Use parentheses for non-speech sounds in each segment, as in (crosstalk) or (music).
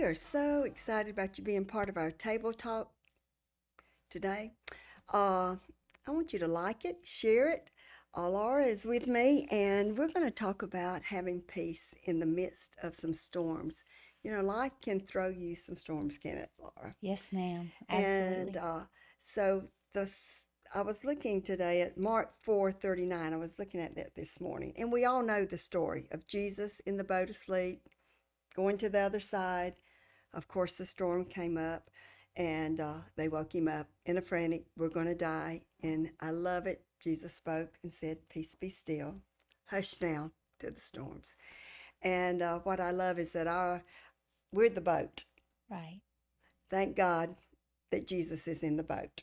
we are so excited about you being part of our table talk today. Uh, I want you to like it, share it. Uh, Laura is with me, and we're going to talk about having peace in the midst of some storms. You know, life can throw you some storms, can it, Laura? Yes, ma'am. And Absolutely. uh, so the I was looking today at Mark four thirty nine. I was looking at that this morning, and we all know the story of Jesus in the boat asleep, going to the other side. Of course, the storm came up, and uh, they woke him up in a frantic. We're going to die, and I love it. Jesus spoke and said, "Peace, be still. Hush now to the storms." And uh, what I love is that our we're the boat. right. Thank God that Jesus is in the boat.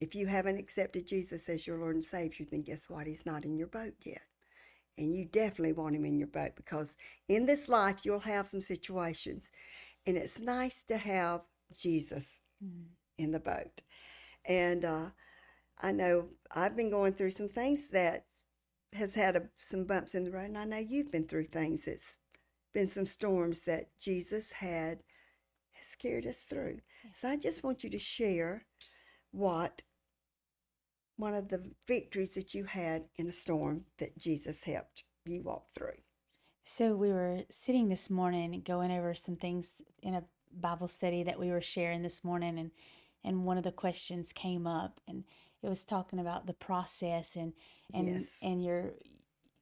If you haven't accepted Jesus as your Lord and Savior, then guess what? He's not in your boat yet. And you definitely want him in your boat because in this life you'll have some situations. And it's nice to have Jesus Mm. in the boat. And uh, I know I've been going through some things that has had a, some bumps in the road, and I know you've been through things that's been some storms that Jesus had has carried us through. So I just want you to share what one of the victories that you had in a storm that Jesus helped you walk through. So we were sitting this morning going over some things in a Bible study that we were sharing this morning and and one of the questions came up and it was talking about the process and and Yes. and you're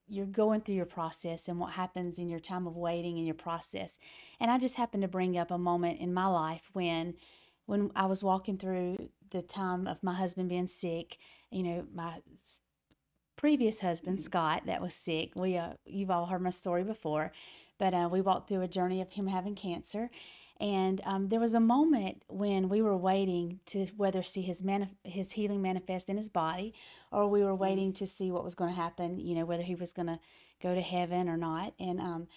you're going through your process and what happens in your time of waiting in your process. And I just happened to bring up a moment in my life when when I was walking through the time of my husband being sick, you know, my previous husband Scott that was sick. We uh, you've all heard my story before, but uh, we walked through a journey of him having cancer, and um, there was a moment when we were waiting to whether see his manif- his healing manifest in his body, or we were waiting to see what was going to happen. You know, whether he was going to go to heaven or not, and um,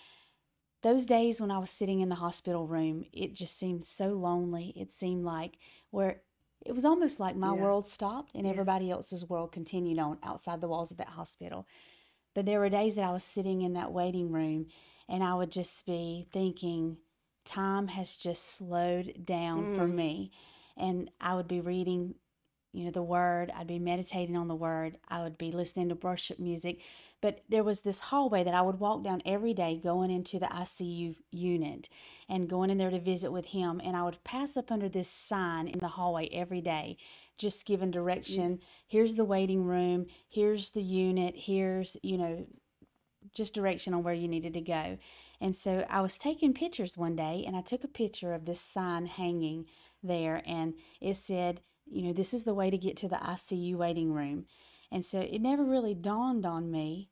those days when I was sitting in the hospital room, it just seemed so lonely. It seemed like where it was almost like my Yeah. world stopped and Yes. everybody else's world continued on outside the walls of that hospital. But there were days that I was sitting in that waiting room and I would just be thinking, time has just slowed down for Mm. me. And I would be reading, you know, the word, I'd be meditating on the word, I would be listening to worship music. But there was this hallway that I would walk down every day going into the ICU unit and going in there to visit with him. And I would pass up under this sign in the hallway every day, just giving direction. Here's the waiting room. Here's the unit. Here's, you know, just direction on where you needed to go. And so I was taking pictures one day and I took a picture of this sign hanging there and it said, you know, this is the way to get to the ICU waiting room. And so it never really dawned on me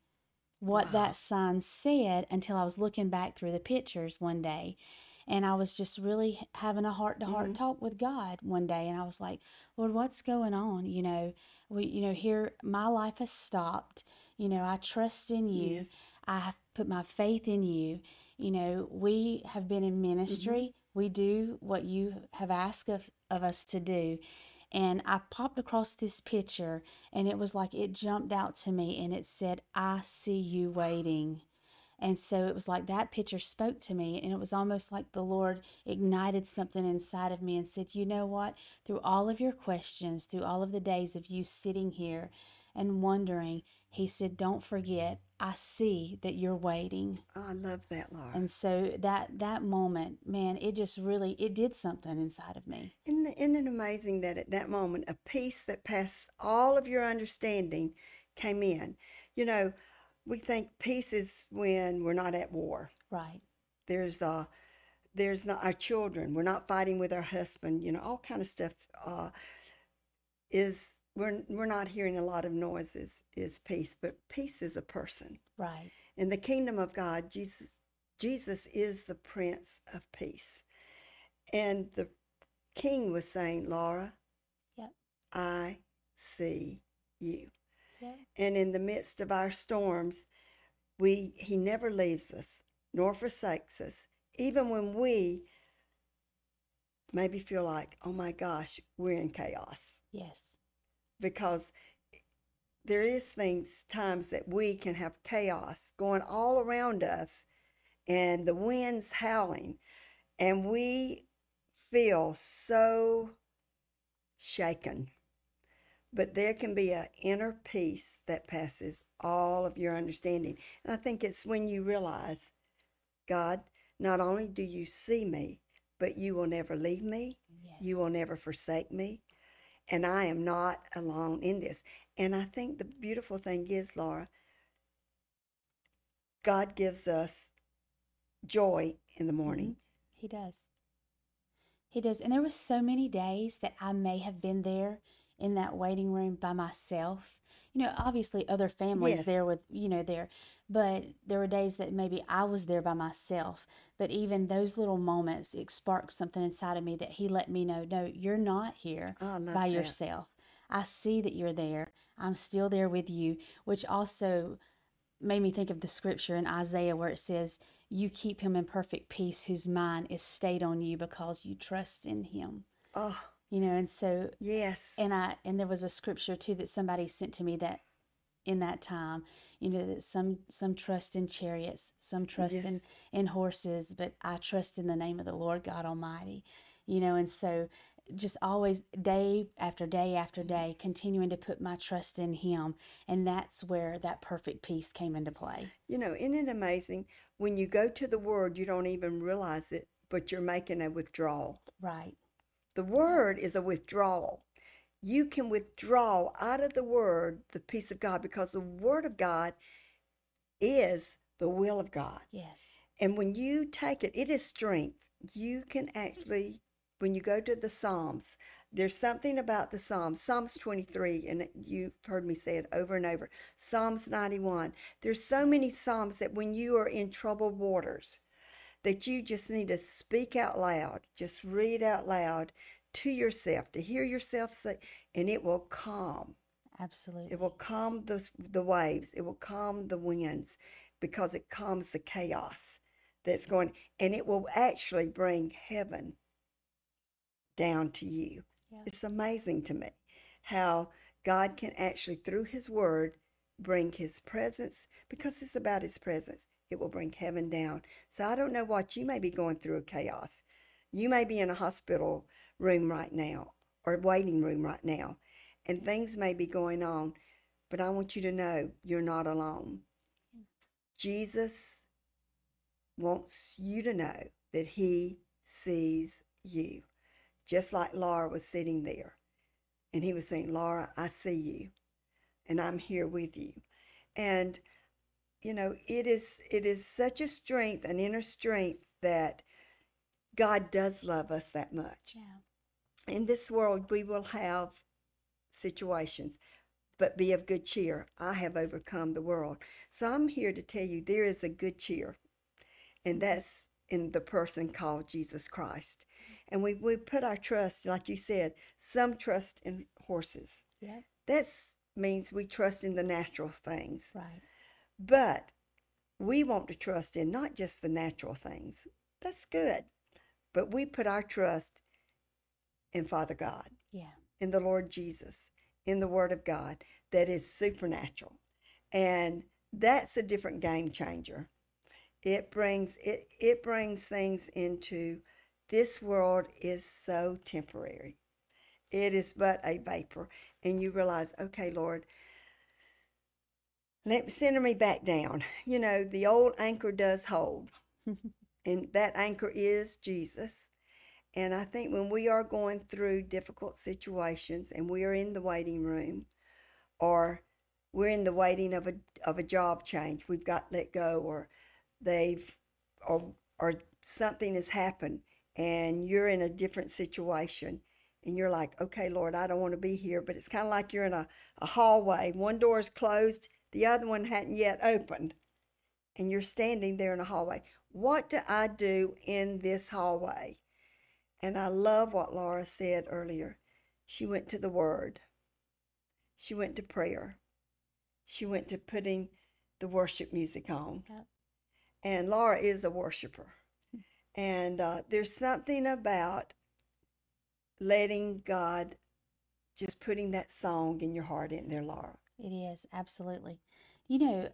what Wow. that sign said until I was looking back through the pictures one day. And I was just really having a heart to heart talk with God one day. And I was like, Lord, what's going on? You know, we, you know, here my life has stopped. You know, I trust in you. Yes. I have put my faith in you. You know, we have been in ministry. Mm-hmm. We do what you have asked of, of us to do. And I popped across this picture, and it was like it jumped out to me, and it said, I see you waiting. And so it was like that picture spoke to me, and it was almost like the Lord ignited something inside of me and said, You know what? Through all of your questions, through all of the days of you sitting here and wondering, He said, Don't forget, I see that you're waiting. Oh, I love that, Laura. And so that that moment, man, it just really it did something inside of me. Isn't, it- isn't it amazing that at that moment, a peace that passed all of your understanding came in? You know, we think peace is when we're not at war. Right. There's uh, there's not our children. We're not fighting with our husband. You know, all kind of stuff. Uh, is we're we're not hearing a lot of noises. Is peace, but peace is a person. Right. In the kingdom of God, Jesus Jesus is the Prince of Peace. And the king was saying, Laura, Yep. I see you. And in the midst of our storms, we he never leaves us nor forsakes us, even when we maybe feel like, oh my gosh, we're in chaos. Yes. Because there is things times that we can have chaos going all around us and the winds howling and we feel so shaken. But there can be an inner peace that passes all of your understanding. And I think it's when you realize, God, not only do you see me, but you will never leave me, you will never forsake me, and I am not alone in this. And I think the beautiful thing is, Laura, God gives us joy in the mm-hmm. morning. He does. He does. And there were so many days that I may have been there in that waiting room by myself. You know, obviously other families Yes. there with, you know, there, but there were days that maybe I was there by myself. But even those little moments, it sparked something inside of me that he let me know, no, you're not here oh, love by that. yourself. I see that you're there. I'm still there with you, which also made me think of the scripture in Isaiah where it says, You keep him in perfect peace whose mind is stayed on you because you trust in him. Oh, You know, and so yes. and I and there was a scripture too that somebody sent to me that in that time, you know, that some some trust in chariots, some trust in in horses, but I trust in the name of the Lord God Almighty. You know, and so just always day after day after mm-hmm. day continuing to put my trust in him and that's where that perfect peace came into play. You know, isn't it amazing? When you go to the word, you don't even realize it, but you're making a withdrawal. Right. The word is a withdrawal. You can withdraw out of the word the peace of God because the word of God is the will of God. Yes. And when you take it, it is strength. You can actually, when you go to the Psalms, there's something about the Psalms. Psalms 23, and you've heard me say it over and over. Psalms 91. There's so many Psalms that when you are in troubled waters, that you just need to speak out loud, just read out loud to yourself, to hear yourself say, and it will calm. Absolutely. It will calm the, the waves. It will calm the winds because it calms the chaos that's going, and it will actually bring heaven down to you. Yeah. It's amazing to me how God can actually, through His Word, bring His presence because it's about His presence. It will bring heaven down. So I don't know what you may be going through a chaos. You may be in a hospital room right now or waiting room right now, and things may be going on, but I want you to know you're not alone. Jesus wants you to know that He sees you, just like Laura was sitting there. And He was saying, Laura, I see you, and I'm here with you. And you know, it is it is such a strength, an inner strength that God does love us that much. Yeah. In this world, we will have situations, but be of good cheer. I have overcome the world. So I'm here to tell you there is a good cheer, and that's in the person called Jesus Christ. And we, we put our trust, like you said, some trust in horses. Yeah. That means we trust in the natural things. Right. But we want to trust in not just the natural things. That's good. But we put our trust in Father God, Yeah. in the Lord Jesus, in the Word of God that is supernatural. And that's a different game changer. It brings it it brings things into this world is so temporary. It is but a vapor. And you realize, okay, Lord, let me center me back down. You know, the old anchor does hold, (laughs) and that anchor is Jesus. And I think when we are going through difficult situations and we are in the waiting room, or we're in the waiting of a of a job change, we've got let go, or they've or or something has happened, and you're in a different situation, and you're like, okay, Lord, I don't want to be here, but it's kind of like you're in a, a hallway. One door is closed, the other one hadn't yet opened, and you're standing there in a hallway. What do I do in this hallway? And I love what Laura said earlier. She went to the Word, she went to prayer, she went to putting the worship music on. Yep. And Laura is a worshiper. And uh, there's something about letting God just putting that song in your heart in there, Laura. It is, absolutely. You know,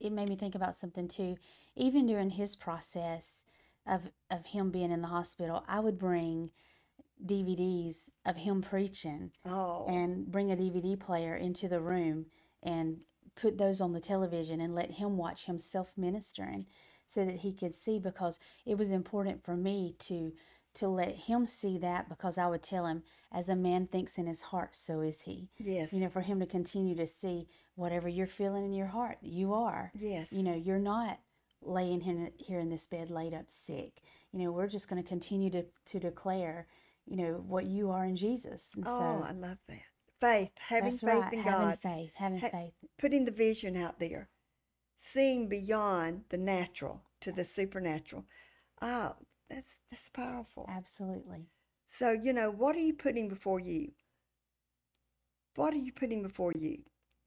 it made me think about something too. Even during his process, of of him being in the hospital, I would bring DVDs of him preaching Oh, and bring a DVD player into the room and put those on the television and let him watch himself ministering so that he could see because it was important for me to to let him see that because I would tell him as a man thinks in his heart so is he yes. you know for him to continue to see whatever you're feeling in your heart you are yes. you know you're not laying here, here in this bed laid up sick you know we're just going to continue to to declare you know what you are in jesus and Oh, so I love that. Faith, having faith right in having God, Having faith having Ha- faith putting the vision out there, seeing beyond the natural to the supernatural. Ah, that's that's powerful. absolutely So, you know, what are you putting before you? What are you putting before you?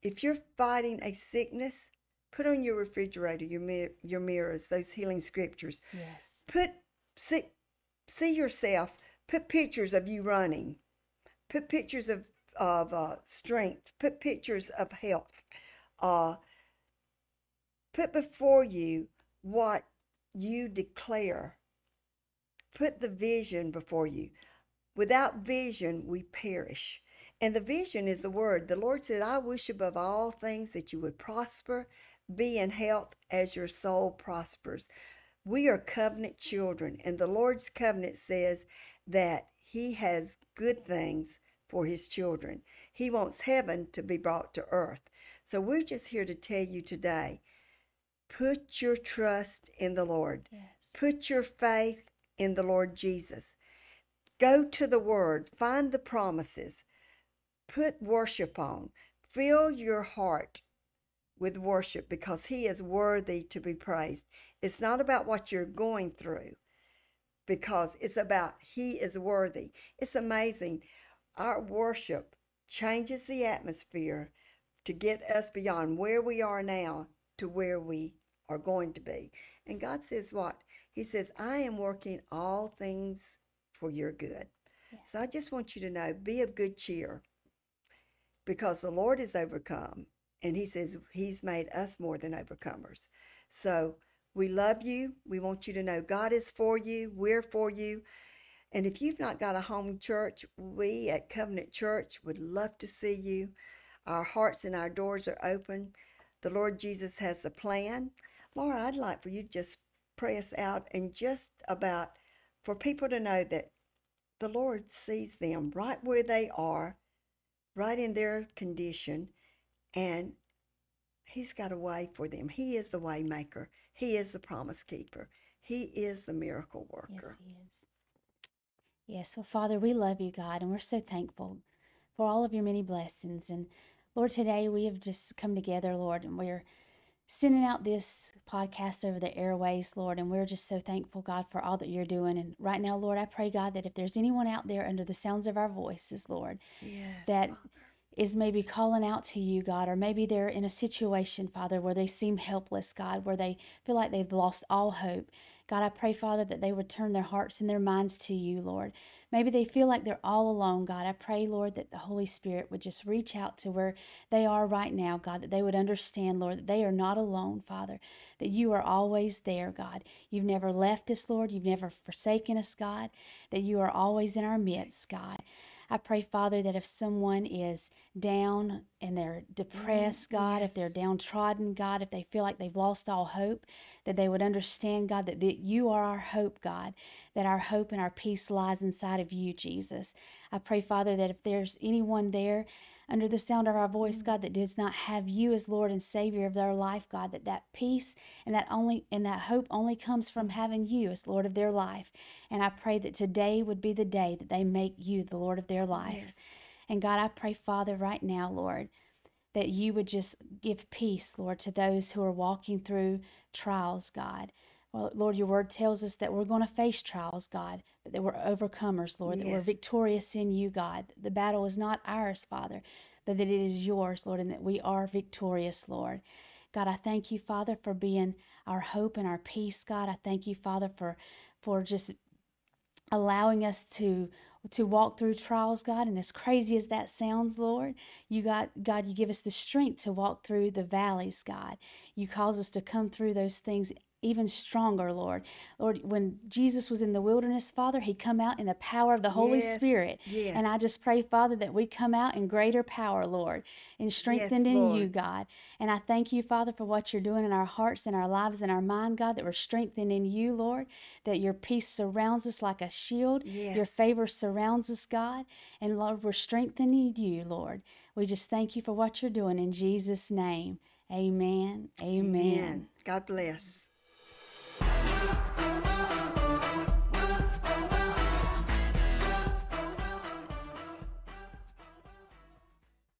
If you're fighting a sickness, put on your refrigerator, your mir- your mirrors, those healing scriptures. yes Put see see yourself. Put pictures of you running. Put pictures of of uh, strength. Put pictures of health. Uh, put before you what you declare. Put the vision before you. Without vision, we perish. And the vision is the word. The Lord said, I wish above all things that you would prosper, be in health as your soul prospers. We are covenant children, and the Lord's covenant says that He has good things for His children. He wants heaven to be brought to earth. So we're just here to tell you today put your trust in the Lord, yes put your faith in the Lord Jesus. Go to the Word, find the promises, put worship on, fill your heart with worship because He is worthy to be praised. It's not about what you're going through because it's about He is worthy. It's amazing. Our worship changes the atmosphere to get us beyond where we are now to where we are going to be. And God says, What? He says, I am working all things for your good. So I just want you to know be of good cheer because the Lord is overcome. And He says He's made us more than overcomers. So we love you. We want you to know God is for you. We're for you. And if you've not got a home church, we at Covenant Church would love to see you. Our hearts and our doors are open. The Lord Jesus has a plan. Laura, I'd like for you to just pray us out and just about for people to know that the Lord sees them right where they are, right in their condition, and He's got a way for them. He is the way maker. He is the promise keeper. He is the miracle worker. yes he is yes well father we love you god and we're so thankful for all of your many blessings and lord today we have just come together lord and we're sending out this podcast over the airways, Lord, and we're just so thankful, God, for all that you're doing. And right now, Lord, I pray, God, that if there's anyone out there under the sounds of our voices, Lord, Yes. that Father. is maybe calling out to you, God, or maybe they're in a situation, Father, where they seem helpless, God, where they feel like they've lost all hope. God, I pray, Father, that they would turn their hearts and their minds to you, Lord. Maybe they feel like they're all alone, God. I pray, Lord, that the Holy Spirit would just reach out to where they are right now, God, that they would understand, Lord, that they are not alone, Father, that you are always there, God. You've never left us, Lord. You've never forsaken us, God, that you are always in our midst, God. I pray, Father, that if someone is down and they're depressed, God, if they're downtrodden, God, if they feel like they've lost all hope, that they would understand, God, that, that you are our hope, God, that our hope and our peace lies inside of you, Jesus. I pray, Father, that if there's anyone there under the sound of our voice, mm-hmm. God, that does not have you as Lord and Savior of their life, God, that that peace and that only and that hope only comes from mm-hmm. having you as Lord of their life. And I pray that today would be the day that they make you the Lord of their life. Yes. And God, I pray, Father, right now, Lord, that you would just give peace, Lord, to those who are walking through trials, God. Well, Lord, your word tells us that we're going to face trials, God, but that we're overcomers, Lord, that we're victorious in you, God. The battle is not ours, Father, but that it is yours, Lord, and that we are victorious, Lord. God, I thank you, Father, for being our hope and our peace, God. I thank you, Father, for for just allowing us to to walk through trials god and as crazy as that sounds lord you got god you give us the strength to walk through the valleys god you cause us to come through those things even stronger, Lord. Lord, when Jesus was in the wilderness, Father, he come out in the power of the Holy Yes, Spirit. yes. And I just pray, Father, that we come out in greater power, Lord, and strengthened in you, God. And I thank you, Father, for what you're doing in our hearts and our lives and our mind, God, that we're strengthened in you, Lord, that your peace surrounds us like a shield. Your favor surrounds us, God. And Lord, we're strengthening you, Lord. We just thank you for what you're doing in Jesus' name. Amen. Amen. God bless.